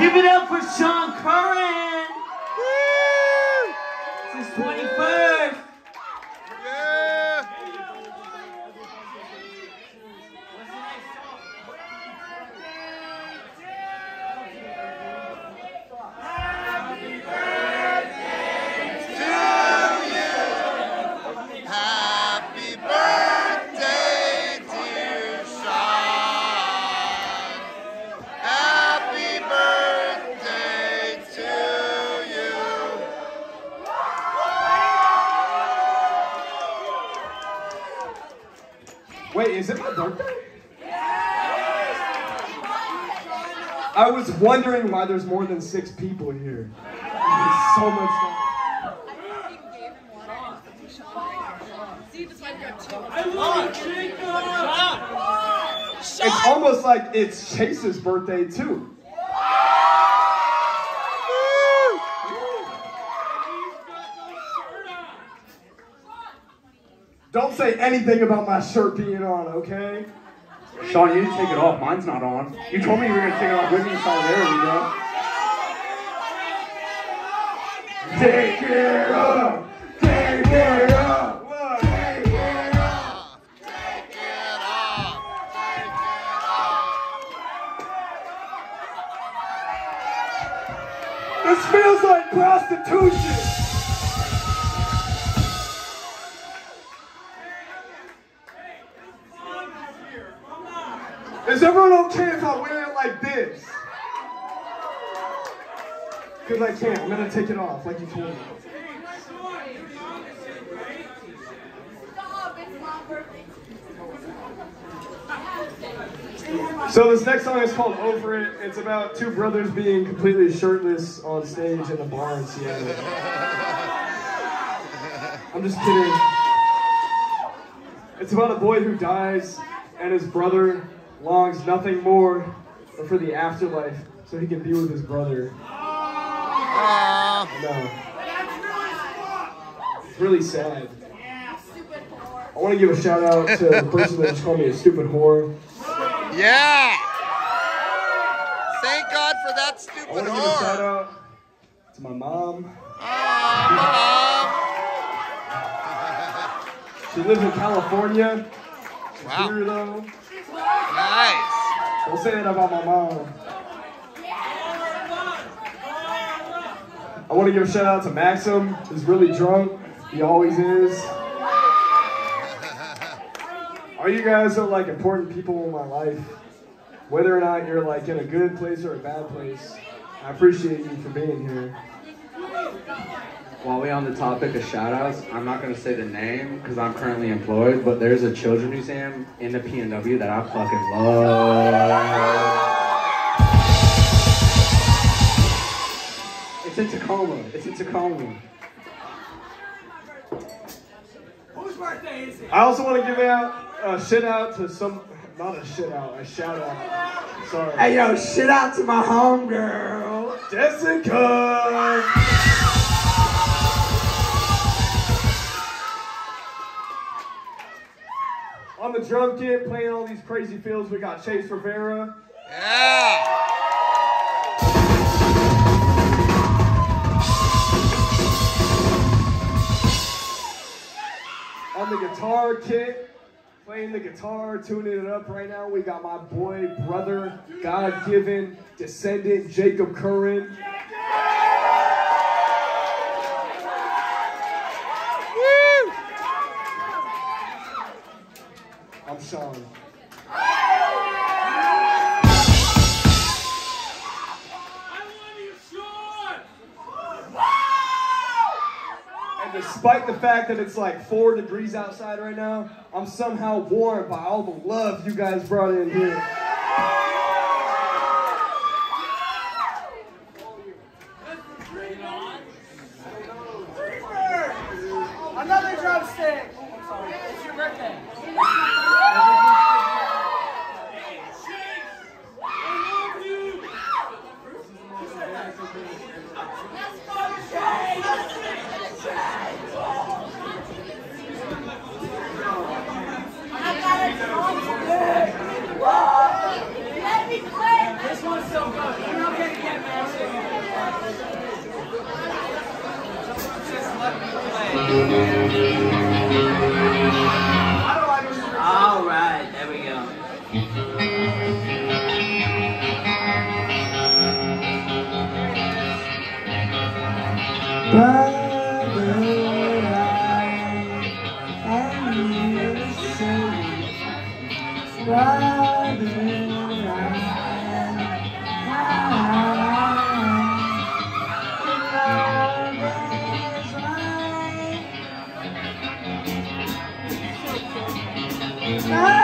Give it up for Sean Curran. Is it my birthday? I was wondering why there's more than six people here. There's so much. It's almost like it's Chase's birthday too. Anything about my shirt being on, okay? Sean, you didn't take it off. Mine's not on. You told me you were gonna take it off with me in solidarity, bro. Take it off! Take it off! Take it off! Take it off. Take it off. This feels like prostitution! Is everyone okay if I wear it like this? Because I can't. I'm going to take it off like you told me. So this next song is called Over It. It's about two brothers being completely shirtless on stage in a bar in Seattle. I'm just kidding. It's about a boy who dies and his brother longs nothing more but for the afterlife so he can be with his brother. No. It's really sad. I want to give a shout out to the person that just called me a stupid whore. Yeah. Thank God for that I stupid want to give a shout out to my mom. Aw, She lives in California. She's Wow. here though. Don't say about my mom. I want to give a shout out to Maxim. He's really drunk. He always is. All you guys are like important people in my life. Whether or not you're like in a good place or a bad place, I appreciate you for being here. While we on the topic of shout outs, I'm not gonna say the name because I'm currently employed, but there's a children's museum in the PNW that I fucking love. It's in Tacoma. It's in Tacoma. Whose birthday is it? I also want to give out a shit out to some, not a shit out, a shout out. Sorry. Hey, yo, shit out to my homegirl. Jessica! The drum kit, playing all these crazy fills, we got Chase Rivera. Yeah. On the guitar kit, playing the guitar, tuning it up right now, we got my boy, brother, God given descendant, Jacob Curran. I'm And despite the fact that it's like four degrees outside right now, I'm somehow warmed by all the love you guys brought in here. All right, there we go. Brother, I, I need a Brother. Bye.